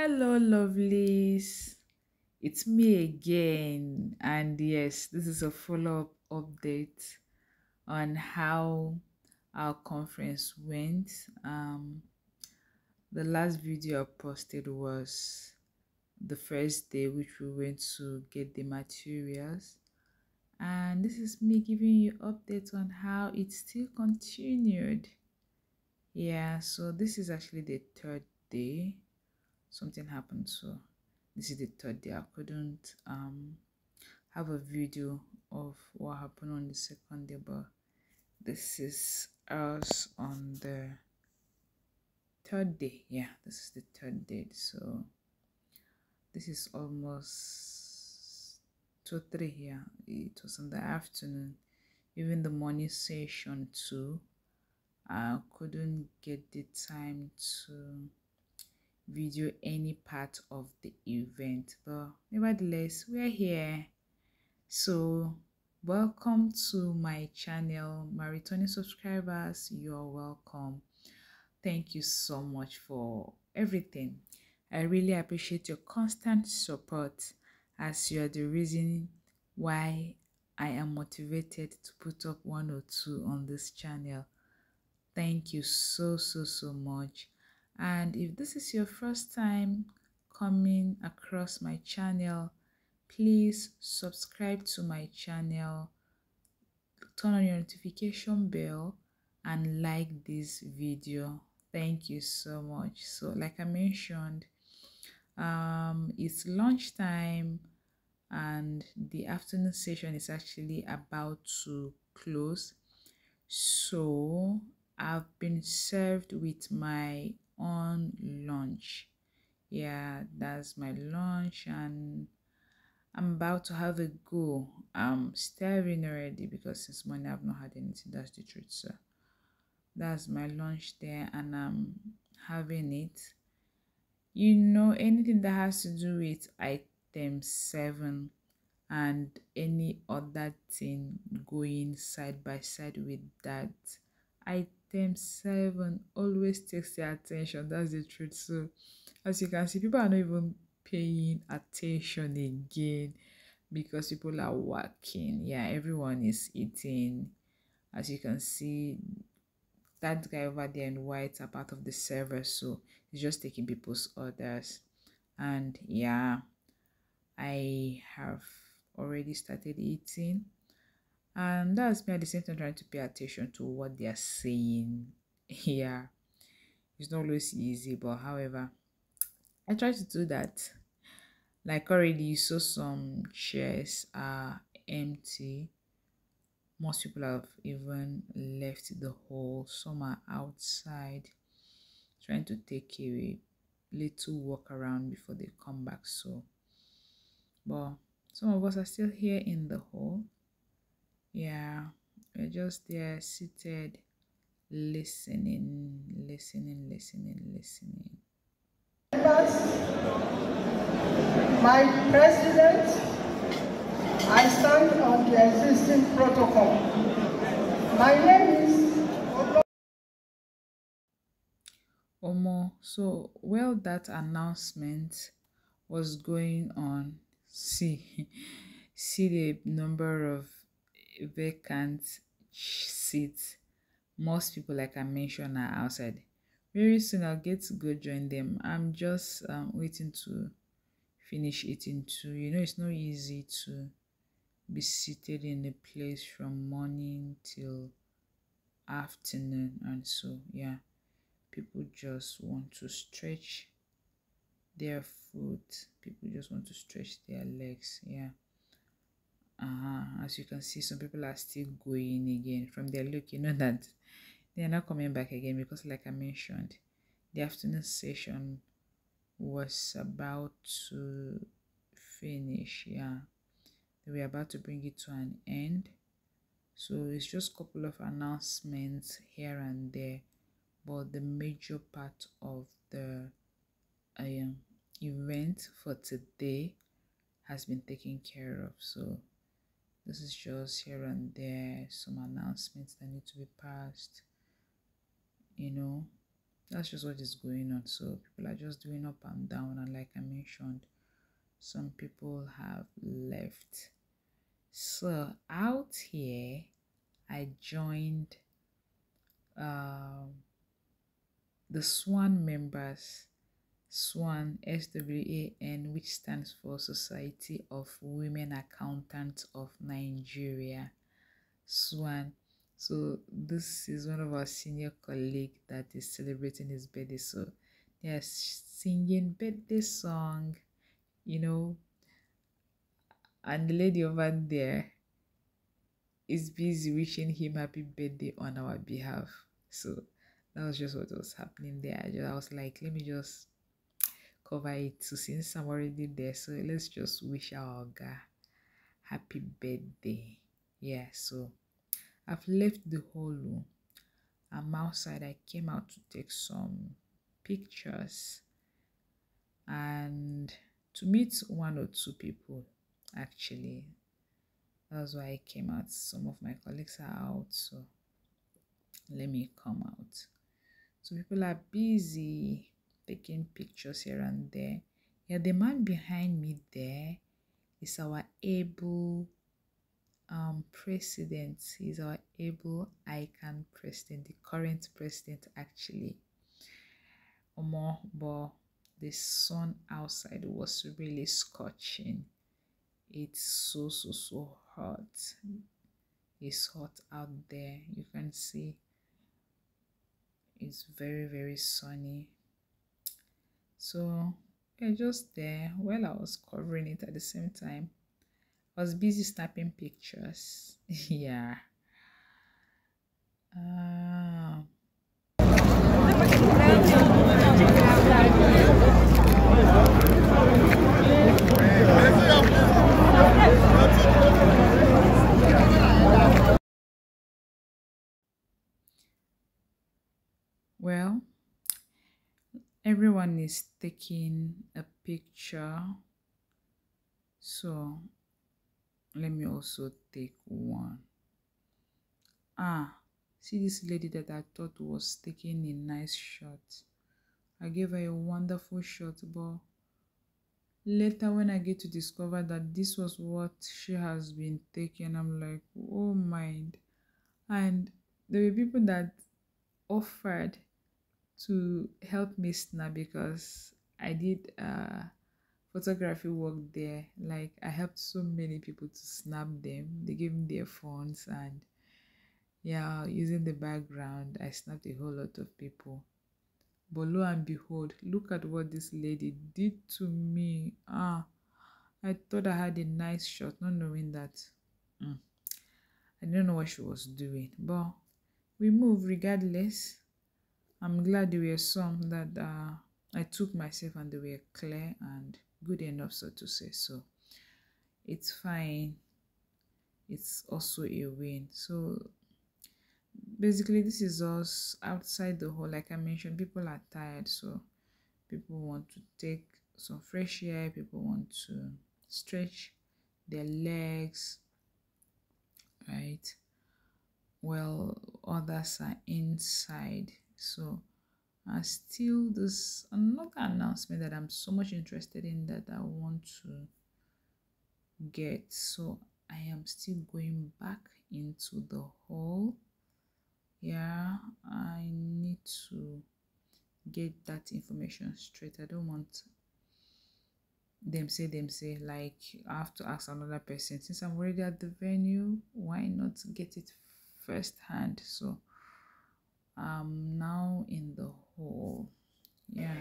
Hello, lovelies. It's me again. And yes, this is a follow up update on how our conference went. Um, the last video I posted was the first day, which we went to get the materials. And this is me giving you updates on how it still continued. Yeah, so this is actually the third day something happened so this is the third day. I couldn't um have a video of what happened on the second day but this is us on the third day. Yeah this is the third day. So this is almost two three here it was in the afternoon. Even the morning session too i couldn't get the time to video any part of the event. But nevertheless we're here. So welcome to my channel my returning subscribers. You're welcome. Thank you so much for everything. I really appreciate your constant support as you are the reason why i am motivated to put up one or two on this channel. Thank you so so so much and if this is your first time coming across my channel please subscribe to my channel turn on your notification bell and like this video. Thank you so much. So like i mentioned um it's lunchtime and the afternoon session is actually about to close. So i've been served with my on lunch. Yeah, that's my lunch and I'm about to have a go. I'm starving already because since morning I've not had anything. That's the truth, so that's my lunch there and I'm having it. You know, anything that has to do with item seven and any other thing going side by side with that item seven always takes their attention that's the truth. So as you can see people are not even paying attention again because people are working. Yeah everyone is eating. As you can see that guy over there in white are part of the server so he's just taking people's orders. And yeah i have already started eating and that's me at the same time trying to pay attention to what they are saying yeah it's not always easy but however i try to do that. Like already you saw some chairs are empty. Most people have even left the hall. Some are outside trying to take a little walk around before they come back. So but some of us are still here in the hall yeah, we're just there seated, listening, listening, listening, listening. My president, I stand on the existing protocol. My name is Omo, so well that announcement was going on, see, see the number of vacant seats. Most people, like I mentioned, are outside. Very soon I'll get to go join them. I'm just um, waiting to finish eating too. You know, it's not easy to be seated in a place from morning till afternoon. And so, yeah, people just want to stretch their foot. People just want to stretch their legs. Yeah uh, as you can see some people are still going again. From their look you know that they are not coming back again because like i mentioned the afternoon session was about to finish yeah. They were about to bring it to an end. So it's just a couple of announcements here and there but the major part of the um, event for today has been taken care of. So this is just here and there some announcements that need to be passed you know that's just what is going on. So people are just doing up and down, and like I mentioned, some people have left. So out here, I joined um, the SWAN members. SWAN, S-W-A-N, which stands for Society of Women Accountants of Nigeria. SWAN. So this is one of our senior colleague that is celebrating his birthday. So they're singing birthday song, you know, and the lady over there is busy wishing him happy birthday on our behalf. So that was just what was happening there. I, just, I was like, let me just cover it. So since I'm already there, so let's just wish our guy happy birthday. Yeah, so I've left the whole oh. room. I'm outside. I came out to take some pictures and to meet one or two people actually. That's why I came out. Some of my colleagues are out, so let me come out. So people are busy taking pictures here and there. Yeah, the man behind me there is our able um, president. He's our able ICAN president, the current president actually. Omo, but the sun outside was really scorching. It's so so so hot. It's hot out there. You can see it's very very sunny. So yeah, just there while I was covering it at the same time I was busy snapping pictures. yeah. Uh, everyone is taking a picture. So let me also take one. Ah see this lady that i thought was taking a nice shot. I gave her a wonderful shot but later when i get to discover that this was what she has been taking i'm like oh mind and there were people that offered to help me snap because i did uh photography work there. Like i helped so many people to snap them. They gave me their phones and yeah using the background i snapped a whole lot of people. But lo and behold look at what this lady did to me. Ah i thought i had a nice shot not knowing that mm, i didn't know what she was doing. But we move regardless i'm glad there were some that uh, i took myself and they were clear and good enough so to say. So it's fine. It's also a win. So basically this is us outside the hall. Like i mentioned people are tired so people want to take some fresh air. People want to stretch their legs right? Well others are inside so uh, still this another announcement that i'm so much interested in that i want to get. So i am still going back into the hall. Yeah i need to get that information straight. I don't want them say them say like i have to ask another person. Since i'm already at the venue why not get it firsthand? So i'm now in the hall yeah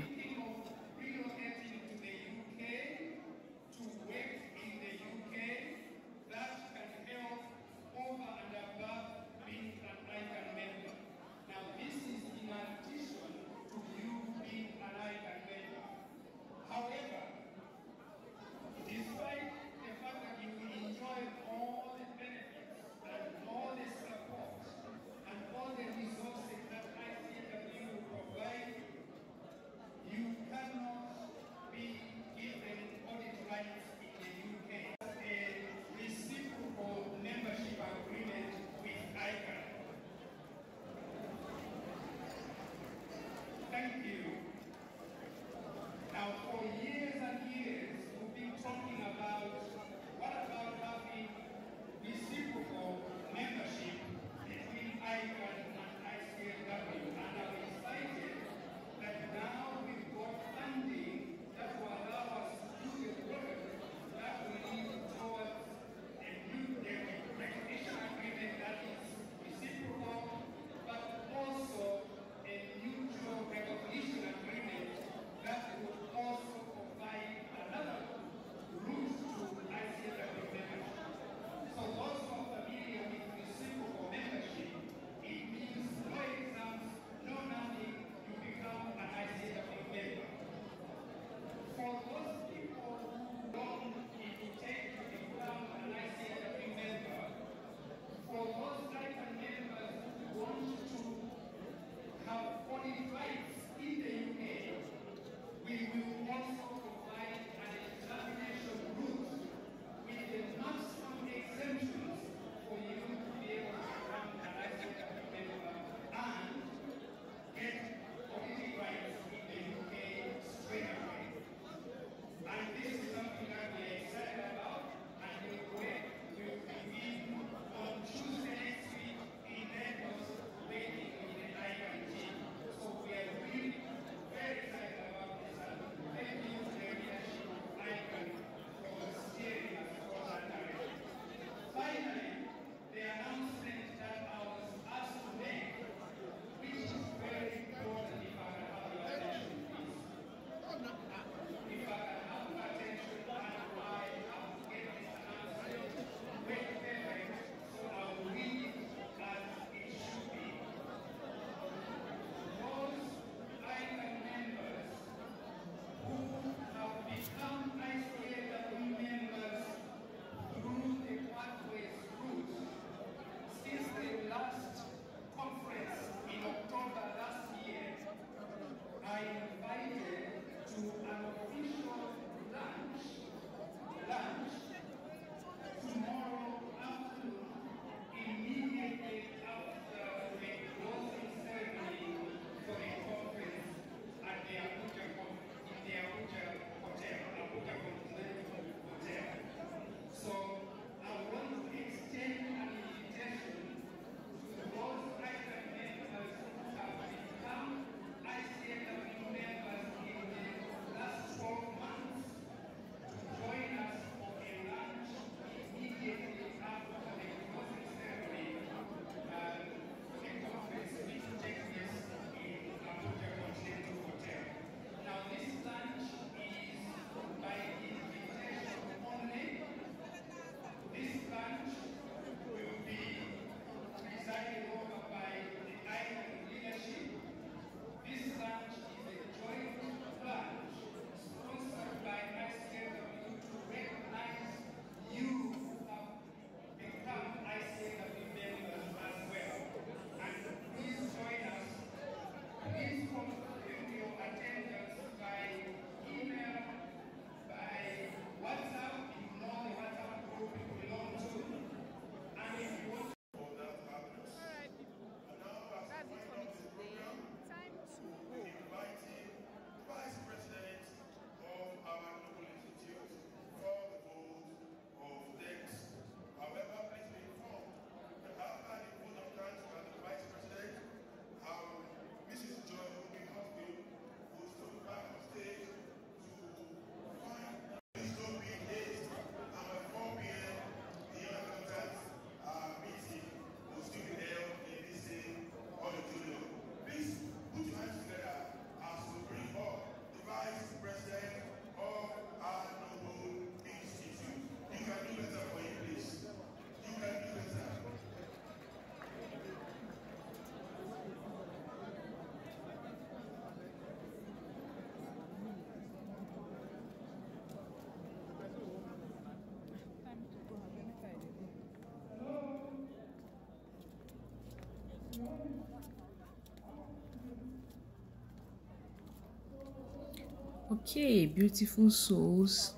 okay beautiful souls.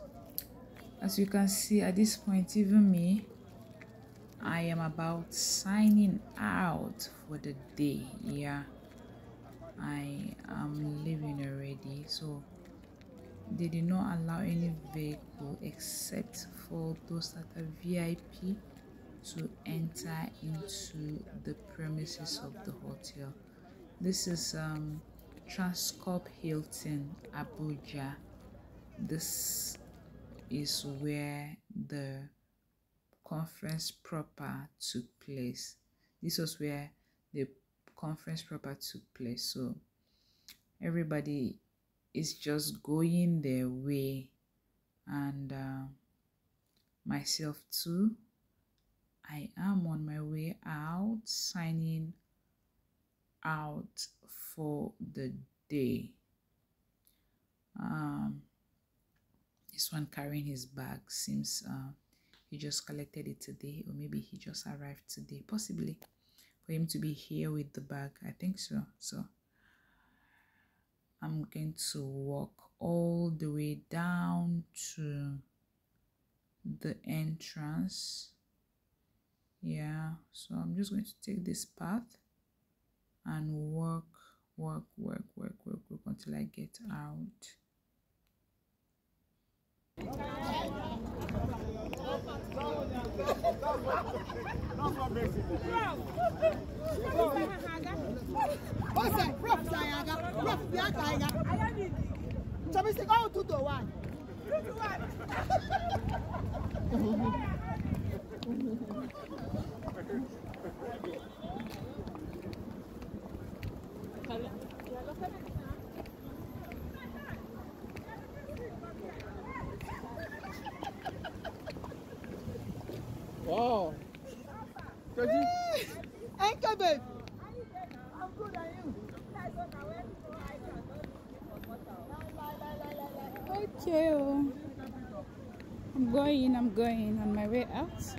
As you can see at this point even me i am about signing out for the day. Yeah i am leaving already. So they did not allow any vehicle except for those that are vip to enter into the premises of the hotel. This is um Transcorp Hilton Abuja. This is where the conference proper took place. This was where the conference proper took place. So everybody is just going their way, and uh, myself too. I am on my way out, signing out for the day. Um, this one carrying his bag seems uh, he just collected it today, or maybe he just arrived today, possibly for him to be here with the bag. I think so. So I'm going to walk all the way down to the entrance. Yeah, so I'm just going to take this path and work, work, work, work, work, work until I get out. Ọsẹ prof. Sọmi sẹ ọ́ two to one. Wow. Kaji. Thank you babe. I'm good and you? Okay, oh. I'm going, I'm going on my way out.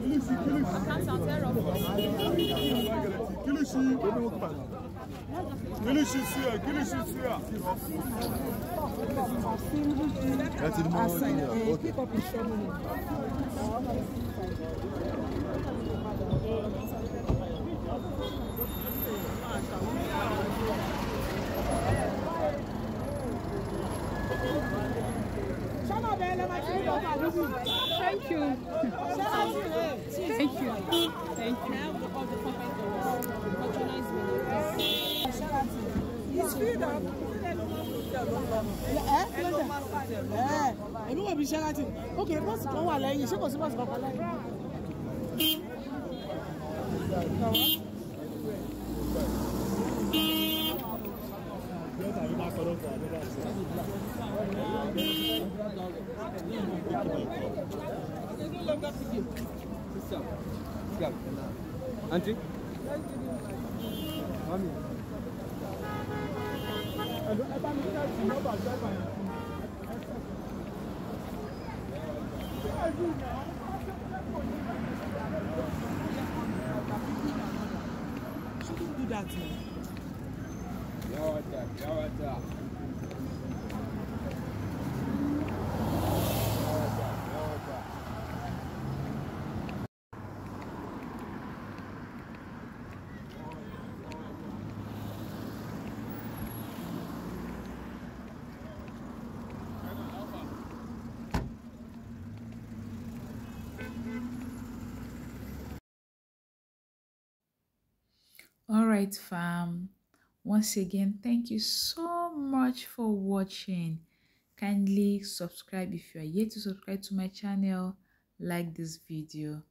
Kilisi Kilisi suya Kilisi suya. That's it. As, uh, okay. Pick up in seven minutes. Thank you. Thank you. Thank you. Ẹ kí ló dé? Ẹ èmi wò bí Sheraton. Ok, bọ́ọ̀sì kan wà lẹ́yìn, ṣé kò sí bọ́ọ̀sì kankan lẹ́yìn? Auntie. Do that. Right fam. Once again thank you so much for watching. Kindly subscribe if you are yet to subscribe to my channel. Like this video.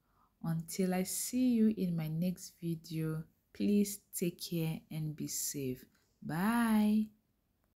Until i see you in my next video please take care and be safe. Bye